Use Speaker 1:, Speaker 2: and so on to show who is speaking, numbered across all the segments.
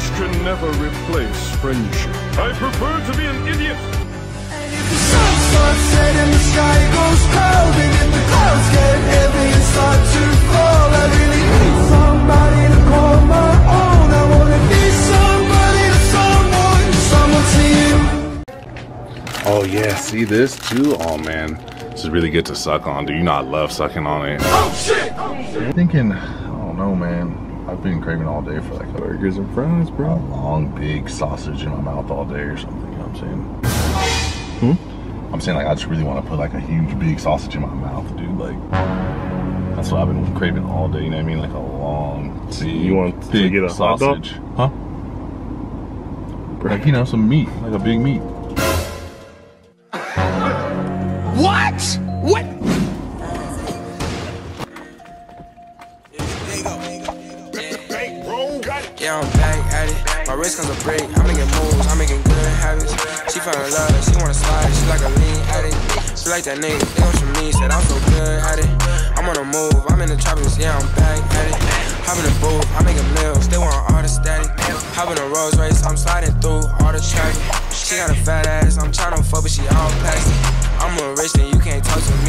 Speaker 1: Knowledge can never replace friendship. I prefer to be an idiot.
Speaker 2: sun starts setting, the sky goes cold And if the clouds get heavy and start to fall I really need somebody to call my own I wanna be somebody to someone, someone to you
Speaker 3: Oh yeah, see this too? Oh man, this is really good to suck on. Do you not love sucking on it?
Speaker 4: Oh, I'm thinking, I don't know, man. I've been craving all day for like burgers and fries, bro. A long, big sausage in my mouth all day or something. You know what I'm saying? Hmm? I'm saying like I just really want to put like a huge, big sausage in my mouth, dude. Like that's what I've been craving all day. You know what I mean? Like a long,
Speaker 1: See, you want to
Speaker 4: big
Speaker 1: get a
Speaker 4: sausage, huh? Like you know, some meat, like a big meat.
Speaker 2: What?
Speaker 5: Yeah, I'm back at it. My wrist comes a break. I'm making moves. I'm making good habits. She in love. She wanna slide. She like a lean addict. She like that nigga. They on some me. Said I'm so good at it. I'm on the move. I'm in the tropics. Yeah, I'm back at it. Hop in the booth. I make a meal. They want all the static. Hop in a Rolls Royce. I'm sliding through all the traffic. She got a fat ass. I'm tryna fuck, but she all plastic. I'm a rich and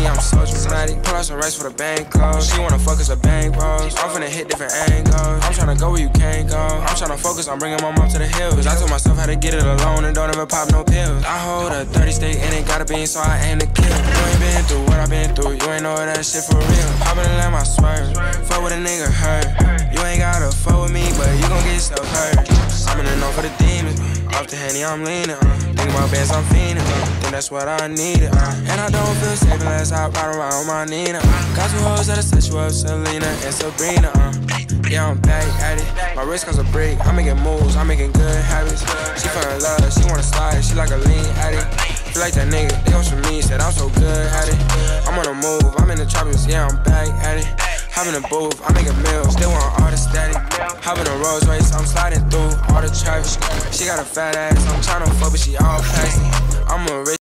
Speaker 5: I'm so dramatic. Pull out some rice for the bank. She wanna fuck us a bank rolls. I'm finna hit different angles. I'm tryna go where you can't go. I'm tryna focus on bringing my mom to the hills. I told myself how to get it alone and don't ever pop no pills. I hold a 30 stick and it got a bean, so I aim to kill. You ain't been through what I've been through. You ain't know that shit for real. Hop in the lamb, I swear. Fuck with a nigga hurt. You ain't gotta fuck with me, but you gon' get yourself hurt. I'm in the know for the demons. Off the henny, I'm leaning. Uh. Think about bands, I'm fiending. Uh. Think that's what I needed. Uh. And I don't feel safe unless I ride around my Nina. Uh. Got two hoes that'll set you up, Selena and Sabrina. Uh. Yeah, I'm back at it. My wrist comes a break. I'm making moves, I'm making good habits. She fell in love, she wanna slide, she like a lean addict. Feel like that nigga, they on some me, said I'm so good at it. I'm on the move, I'm in the tropics, yeah, I'm back at it. Hop in a booth, I make a meal, still want all the static. Hop in a Rolls Royce, I'm sliding through all the traffic. She got a fat ass, I'm tryna fuck, but she all plastic. I'm a rich